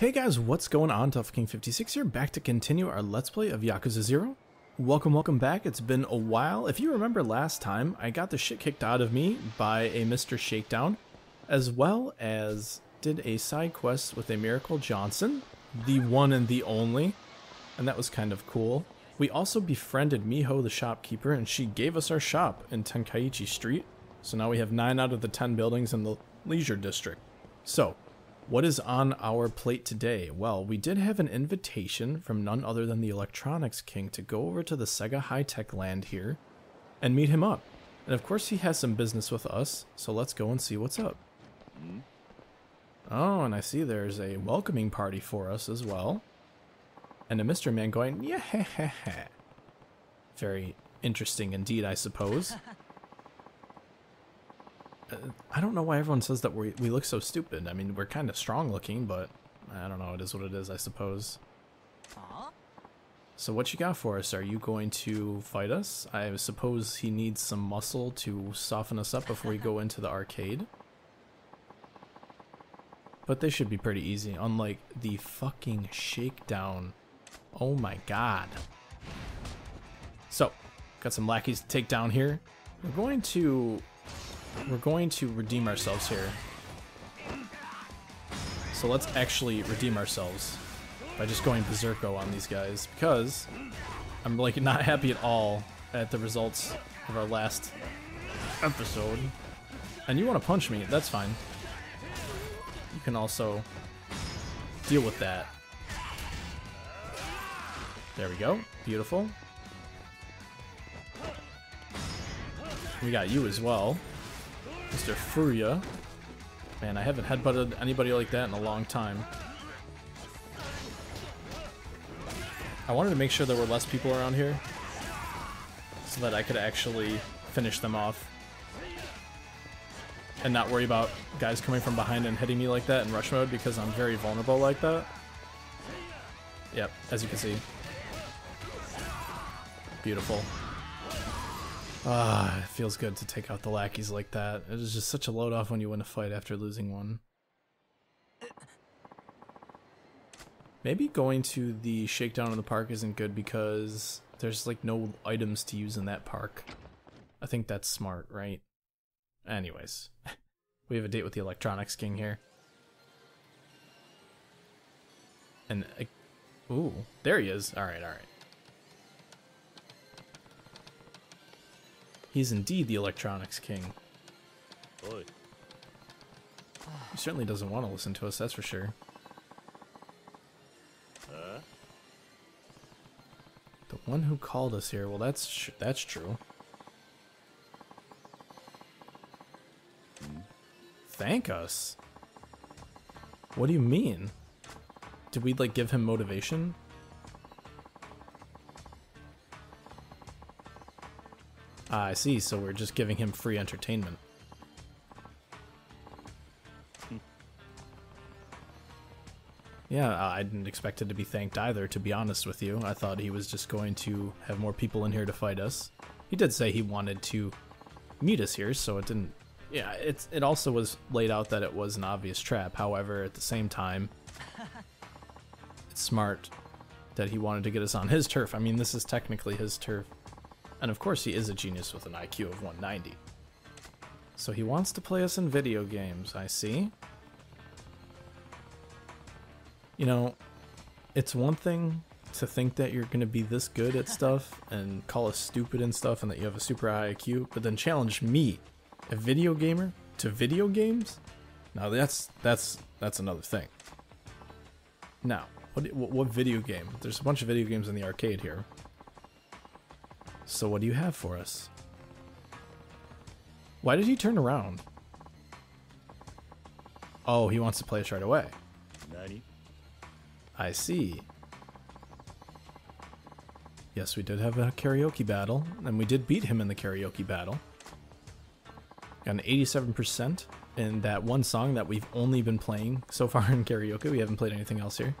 Hey guys, what's going on? DuffKing56 here, back to continue our Let's Play of Yakuza 0. Welcome, welcome back. It's been a while. If you remember last time, I got the shit kicked out of me by a Mr. Shakedown, as well as did a side quest with a Miracle Johnson, the one and the only, and that was kind of cool. We also befriended Miho the shopkeeper, and she gave us our shop in Tenkaichi Street, so now we have 9 out of the 10 buildings in the leisure district. So, what is on our plate today? Well, we did have an invitation from none other than the Electronics King to go over to the Sega High-Tech land here and meet him up. And of course he has some business with us, so let's go and see what's up. Oh, and I see there's a welcoming party for us as well. And a Mr. Man going, yeah, Very interesting indeed, I suppose. I don't know why everyone says that we, we look so stupid. I mean, we're kind of strong looking, but I don't know. It is what it is, I suppose. So what you got for us? Are you going to fight us? I suppose he needs some muscle to soften us up before we go into the arcade. But this should be pretty easy, unlike the fucking shakedown. Oh my god. So, got some lackeys to take down here. We're going to we're going to redeem ourselves here. So let's actually redeem ourselves by just going berserko on these guys because I'm like not happy at all at the results of our last episode. And you want to punch me, that's fine. You can also deal with that. There we go. Beautiful. We got you as well. Mr. Furia. Man, I haven't headbutted anybody like that in a long time. I wanted to make sure there were less people around here so that I could actually finish them off and not worry about guys coming from behind and hitting me like that in rush mode because I'm very vulnerable like that. Yep, as you can see. Beautiful. Ah, it feels good to take out the lackeys like that. It is just such a load off when you win a fight after losing one. Maybe going to the shakedown in the park isn't good because there's like no items to use in that park. I think that's smart, right? Anyways, we have a date with the Electronics King here. And, uh, ooh, there he is. Alright, alright. He's indeed the Electronics King. Oi. He certainly doesn't want to listen to us, that's for sure. Huh? The one who called us here, well, that's that's true. Thank us? What do you mean? Did we, like, give him motivation? Ah, I see, so we're just giving him free entertainment. Yeah, uh, I didn't expect it to be thanked either, to be honest with you. I thought he was just going to have more people in here to fight us. He did say he wanted to meet us here, so it didn't... Yeah, it's, it also was laid out that it was an obvious trap. However, at the same time, it's smart that he wanted to get us on his turf. I mean, this is technically his turf. And of course he is a genius with an IQ of 190. So he wants to play us in video games, I see. You know, it's one thing to think that you're going to be this good at stuff and call us stupid and stuff and that you have a super high IQ, but then challenge me, a video gamer, to video games? Now that's that's that's another thing. Now, what what, what video game? There's a bunch of video games in the arcade here. So what do you have for us? Why did he turn around? Oh, he wants to play us right away. Nani? I see. Yes, we did have a karaoke battle, and we did beat him in the karaoke battle. Got an 87% in that one song that we've only been playing so far in karaoke. We haven't played anything else here.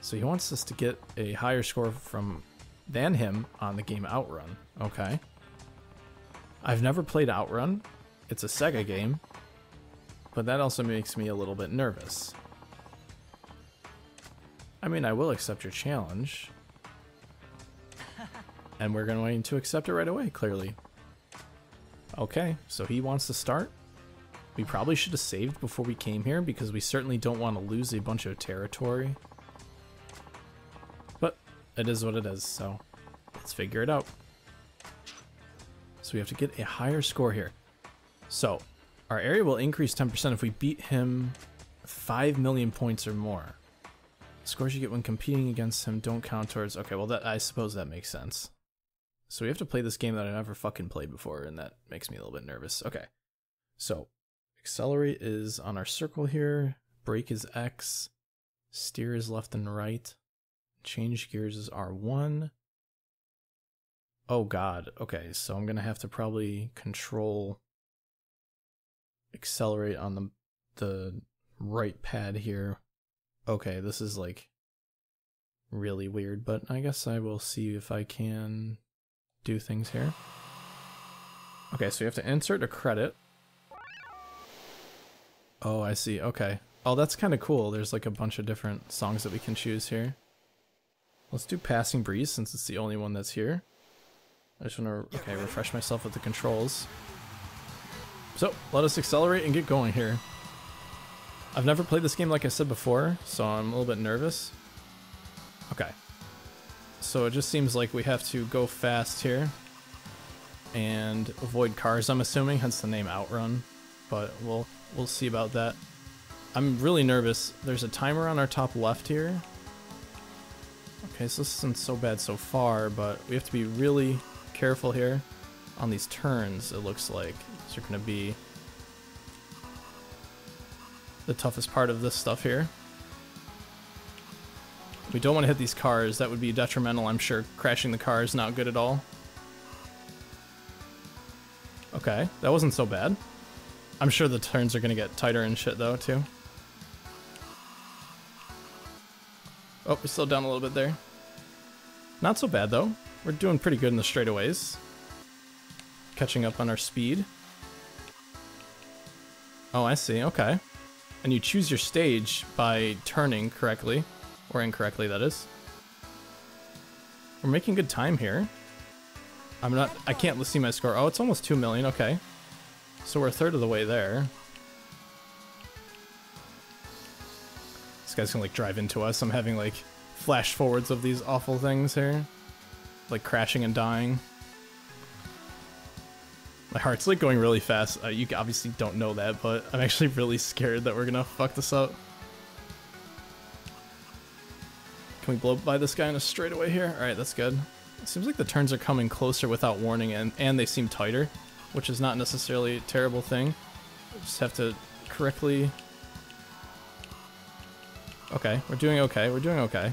So he wants us to get a higher score from than him on the game Outrun. Okay. I've never played Outrun. It's a Sega game. But that also makes me a little bit nervous. I mean, I will accept your challenge. And we're going to accept it right away, clearly. Okay, so he wants to start. We probably should have saved before we came here because we certainly don't want to lose a bunch of territory. It is what it is, so let's figure it out. So we have to get a higher score here. So our area will increase 10% if we beat him 5 million points or more. Scores you get when competing against him don't count towards... Okay, well, that I suppose that makes sense. So we have to play this game that I never fucking played before, and that makes me a little bit nervous. Okay. So, accelerate is on our circle here. Brake is X. Steer is left and right. Change gears is R1. Oh god. Okay, so I'm gonna have to probably control accelerate on the the right pad here okay, this is like really weird, but I guess I will see if I can do things here. Okay, so you have to insert a credit. Oh, I see. Okay. Oh, that's kind of cool. There's like a bunch of different songs that we can choose here. Let's do Passing Breeze since it's the only one that's here. I just want to, okay, refresh myself with the controls. So, let us accelerate and get going here. I've never played this game like I said before, so I'm a little bit nervous. Okay. So it just seems like we have to go fast here and avoid cars, I'm assuming, hence the name Outrun. But we'll we'll see about that. I'm really nervous. There's a timer on our top left here. Okay, so this isn't so bad so far, but we have to be really careful here on these turns, it looks like. These are going to be the toughest part of this stuff here. We don't want to hit these cars. That would be detrimental, I'm sure. Crashing the car is not good at all. Okay, that wasn't so bad. I'm sure the turns are going to get tighter and shit, though, too. Oh, we slowed down a little bit there. Not so bad, though. We're doing pretty good in the straightaways. Catching up on our speed. Oh, I see. Okay and you choose your stage by turning correctly, or incorrectly that is. We're making good time here. I'm not, I can't see my score. Oh, it's almost 2 million, okay. So we're a third of the way there. This guy's gonna like drive into us. I'm having like flash forwards of these awful things here. Like crashing and dying. My heart's like going really fast. Uh, you obviously don't know that, but I'm actually really scared that we're gonna fuck this up. Can we blow by this guy in a straightaway here? Alright, that's good. It seems like the turns are coming closer without warning, and, and they seem tighter, which is not necessarily a terrible thing. just have to correctly... Okay, we're doing okay, we're doing okay.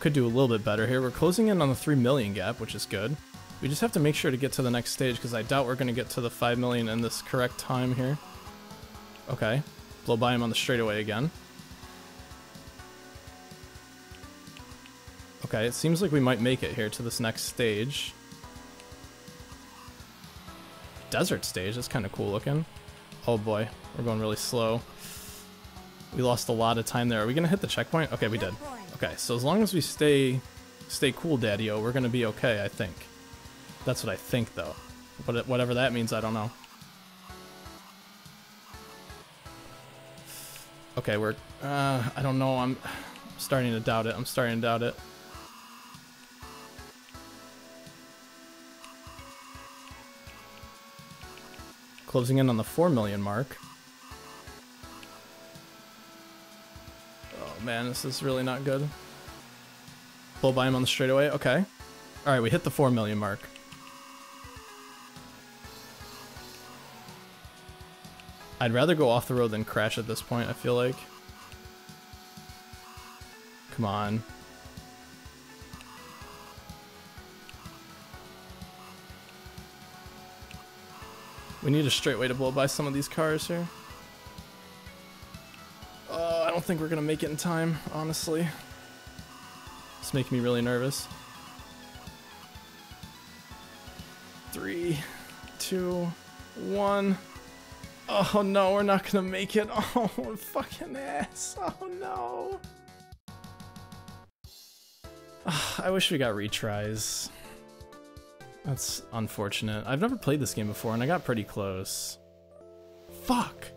Could do a little bit better here. We're closing in on the 3 million gap, which is good. We just have to make sure to get to the next stage because I doubt we're going to get to the 5 million in this correct time here. Okay. Blow by him on the straightaway again. Okay, it seems like we might make it here to this next stage. Desert stage, that's kind of cool looking. Oh boy, we're going really slow. We lost a lot of time there. Are we going to hit the checkpoint? Okay, we did. Okay, so as long as we stay stay cool, Daddy-O, we're to be okay, I think. That's what I think, though. But whatever that means, I don't know. Okay, we're... Uh, I don't know. I'm starting to doubt it. I'm starting to doubt it. Closing in on the 4 million mark. Man, this is really not good. Blow by him on the straightaway. Okay. Alright, we hit the 4 million mark. I'd rather go off the road than crash at this point, I feel like. Come on. We need a straight way to blow by some of these cars here. Think we're gonna make it in time, honestly. It's making me really nervous. Three, two, one. Oh no, we're not gonna make it. Oh, fucking ass. Oh no. I wish we got retries. That's unfortunate. I've never played this game before and I got pretty close. Fuck!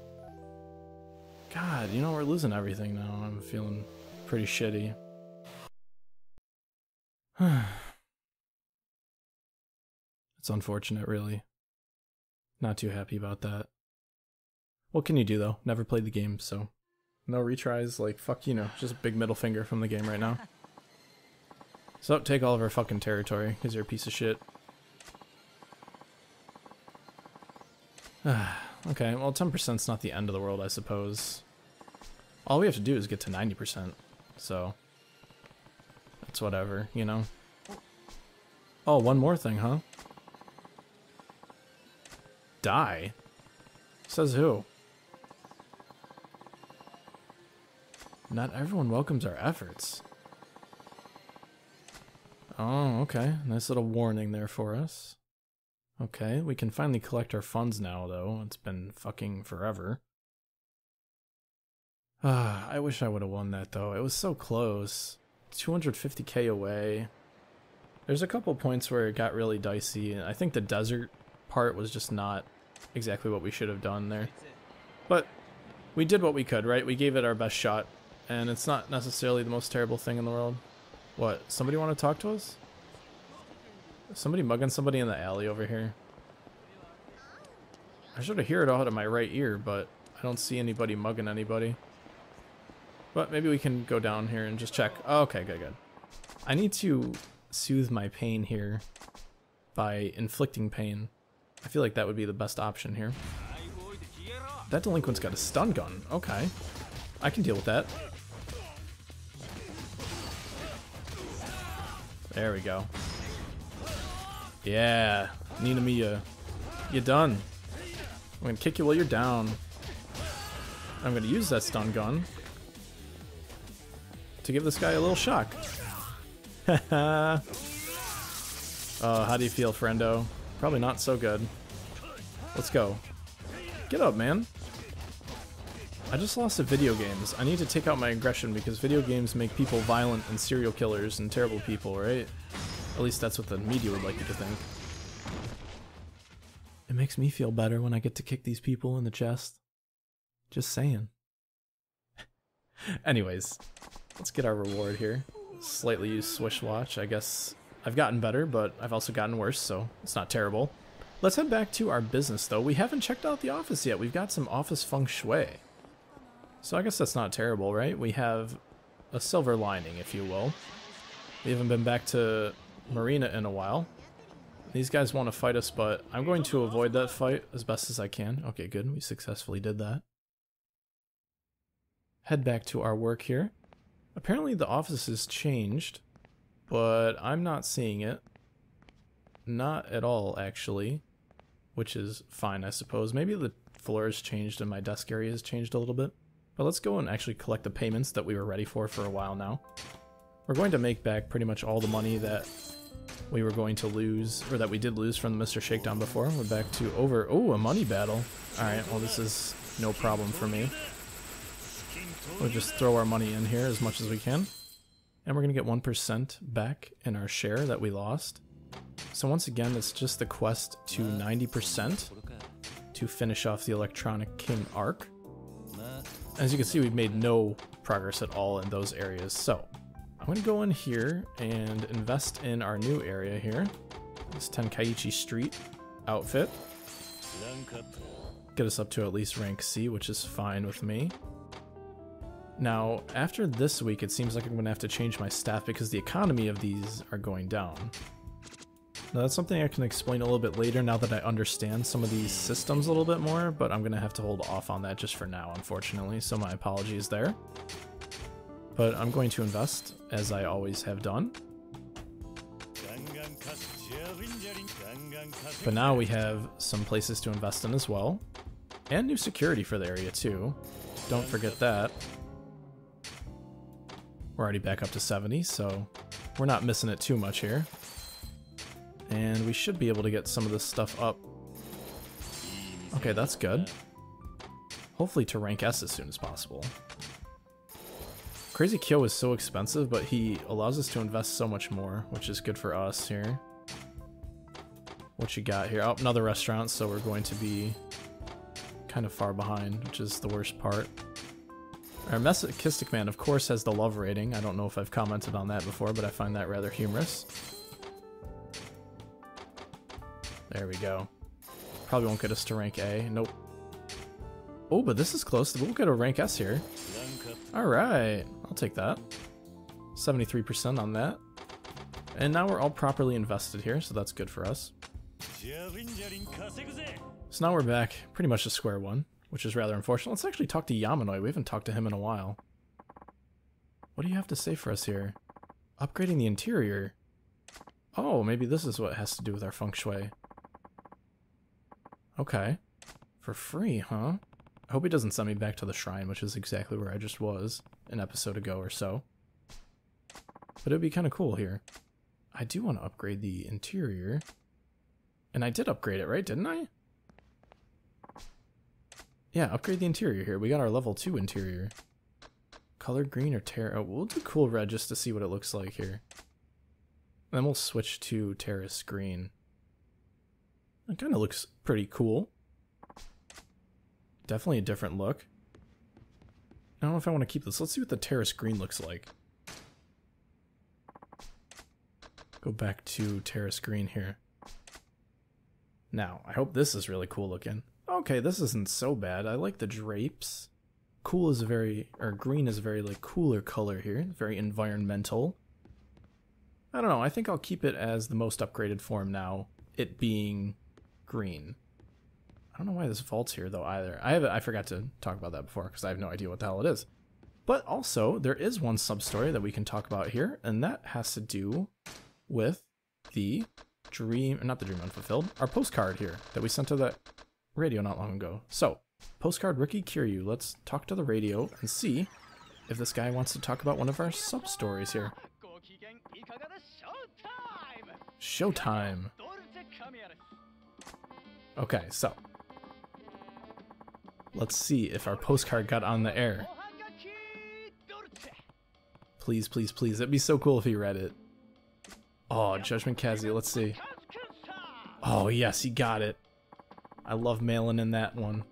God, you know, we're losing everything now. I'm feeling pretty shitty. it's unfortunate, really. Not too happy about that. What can you do, though? Never played the game, so... No retries, like, fuck you know, just a big middle finger from the game right now. So, take all of our fucking territory, because you're a piece of shit. okay, well 10%'s not the end of the world, I suppose. All we have to do is get to 90%, so... It's whatever, you know? Oh, one more thing, huh? Die? Says who? Not everyone welcomes our efforts. Oh, okay. Nice little warning there for us. Okay, we can finally collect our funds now, though. It's been fucking forever. Ah, I wish I would have won that, though. It was so close. 250k away. There's a couple points where it got really dicey, and I think the desert part was just not exactly what we should have done there. But we did what we could, right? We gave it our best shot, and it's not necessarily the most terrible thing in the world. What? Somebody want to talk to us? Somebody mugging somebody in the alley over here. I should have heard it out of my right ear, but I don't see anybody mugging anybody. But maybe we can go down here and just check. Oh, okay, good, good. I need to soothe my pain here by inflicting pain. I feel like that would be the best option here. That delinquent's got a stun gun. Okay. I can deal with that. There we go. Yeah, Nina Mia. You're done. I'm gonna kick you while you're down. I'm gonna use that stun gun to give this guy a little shock. oh, how do you feel, friendo? Probably not so good. Let's go. Get up, man. I just lost to video games. I need to take out my aggression because video games make people violent and serial killers and terrible people, right? At least that's what the media would like you to think. It makes me feel better when I get to kick these people in the chest. Just saying. Anyways, let's get our reward here. Slightly used Swish Watch. I guess I've gotten better, but I've also gotten worse, so it's not terrible. Let's head back to our business, though. We haven't checked out the office yet. We've got some office feng shui. So I guess that's not terrible, right? We have a silver lining, if you will. We haven't been back to Marina in a while. These guys want to fight us, but I'm going to avoid that fight as best as I can. Okay, good. We successfully did that. Head back to our work here. Apparently the office has changed, but I'm not seeing it. Not at all, actually, which is fine, I suppose. Maybe the floor has changed and my desk area has changed a little bit. But let's go and actually collect the payments that we were ready for for a while now. We're going to make back pretty much all the money that we were going to lose, or that we did lose from the Mr. Shakedown before. We're back to over, oh, a money battle. Alright, well this is no problem for me. We'll just throw our money in here as much as we can. And we're going to get 1% back in our share that we lost. So once again, it's just the quest to 90% to finish off the Electronic King arc. As you can see, we've made no progress at all in those areas. So I'm to go in here and invest in our new area here. This Tenkaichi Street outfit. Get us up to at least rank C, which is fine with me. Now, after this week, it seems like I'm to have to change my staff because the economy of these are going down. Now, that's something I can explain a little bit later now that I understand some of these systems a little bit more, but I'm going to have to hold off on that just for now, unfortunately, so my apologies there. But I'm going to invest, as I always have done. But now we have some places to invest in as well. And new security for the area too. Don't forget that. We're already back up to 70, so we're not missing it too much here. And we should be able to get some of this stuff up. Okay, that's good. Hopefully to rank S as soon as possible. Crazy Kyo is so expensive, but he allows us to invest so much more, which is good for us here. What you got here? Oh, another restaurant, so we're going to be kind of far behind, which is the worst part. Our Masochistic Man, of course, has the love rating. I don't know if I've commented on that before, but I find that rather humorous. There we go. Probably won't get us to rank A. Nope. Oh, but this is close. We'll get a rank S here. Alright, I'll take that. 73% on that. And now we're all properly invested here, so that's good for us. So now we're back pretty much to square one, which is rather unfortunate. Let's actually talk to Yamanoi. We haven't talked to him in a while. What do you have to say for us here? Upgrading the interior. Oh, maybe this is what has to do with our feng shui. Okay. For free, huh? I hope he doesn't send me back to the shrine, which is exactly where I just was an episode ago or so. But it'd be kind of cool here. I do want to upgrade the interior. And I did upgrade it, right? Didn't I? Yeah, upgrade the interior here. We got our level 2 interior. Color green or terra? Oh, we'll do cool red just to see what it looks like here. And then we'll switch to terrace green. It kind of looks pretty cool. Definitely a different look. I don't know if I want to keep this. Let's see what the terrace green looks like. Go back to terrace green here. Now, I hope this is really cool looking. Okay, this isn't so bad. I like the drapes. Cool is a very, or green is a very like cooler color here. Very environmental. I don't know, I think I'll keep it as the most upgraded form now. It being green. Don't know why this vault's here though either. I have I forgot to talk about that before because I have no idea what the hell it is. But also, there is one sub-story that we can talk about here, and that has to do with the dream, not the dream unfulfilled, our postcard here that we sent to the radio not long ago. So, postcard rookie Kiryu, let's talk to the radio and see if this guy wants to talk about one of our sub stories here. Showtime. Okay, so let's see if our postcard got on the air. Please, please, please. It'd be so cool if he read it. Oh, Judgment Kazi, let's see. Oh, yes, he got it. I love mailing in that one.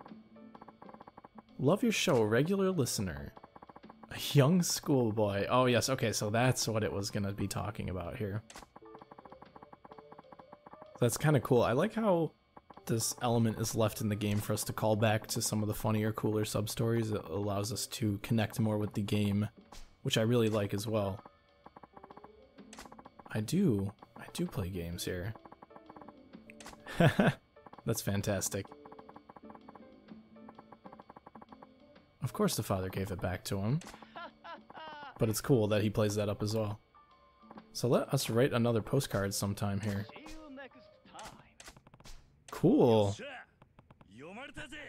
Love your show, regular listener. A young schoolboy. Oh, yes, okay, so that's what it was going to be talking about here. That's kind of cool. I like how this element is left in the game for us to call back to some of the funnier, cooler sub-stories. It allows us to connect more with the game, which I really like as well. I do. I do play games here. That's fantastic. Of course the father gave it back to him. But it's cool that he plays that up as well. So let us write another postcard sometime here. Cool.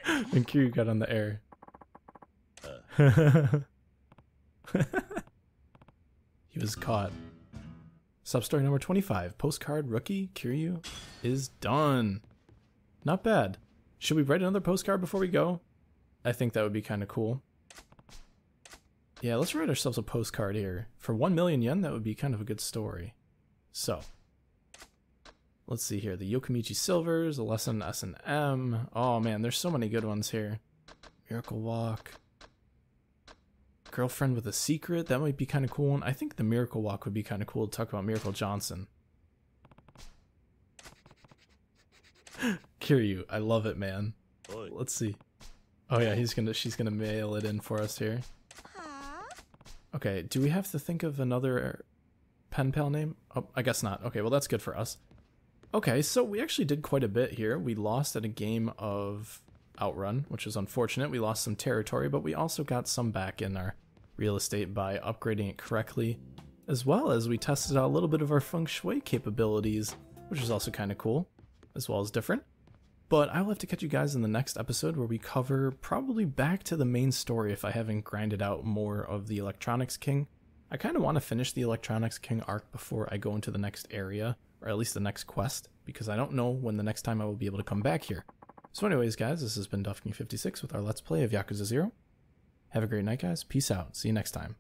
and Kiryu got on the air. he was caught. Substory number 25. Postcard rookie Kiryu is done. Not bad. Should we write another postcard before we go? I think that would be kind of cool. Yeah, let's write ourselves a postcard here. For 1 million yen, that would be kind of a good story. So, let's see here. The Yokomichi Silvers, a lesson S&M. Oh man, there's so many good ones here. Miracle Walk. Girlfriend with a Secret, that might be kind of cool one. I think the Miracle Walk would be kind of cool to talk about Miracle Johnson. Kiryu, I love it, man. Let's see. Oh yeah, he's gonna she's gonna mail it in for us here. Okay, do we have to think of another pen pal name? Oh, I guess not. Okay, well that's good for us. Okay, so we actually did quite a bit here. We lost at a game of Outrun, which is unfortunate. We lost some territory, but we also got some back in our real estate by upgrading it correctly, as well as we tested out a little bit of our feng shui capabilities, which is also kind of cool, as well as different. But I will have to catch you guys in the next episode where we cover probably back to the main story if I haven't grinded out more of the Electronics King. I kind of want to finish the Electronics King arc before I go into the next area, or at least the next quest, because I don't know when the next time I will be able to come back here. So anyways, guys, this has been DuffKing56 with our Let's Play of Yakuza 0. Have a great night, guys. Peace out. See you next time.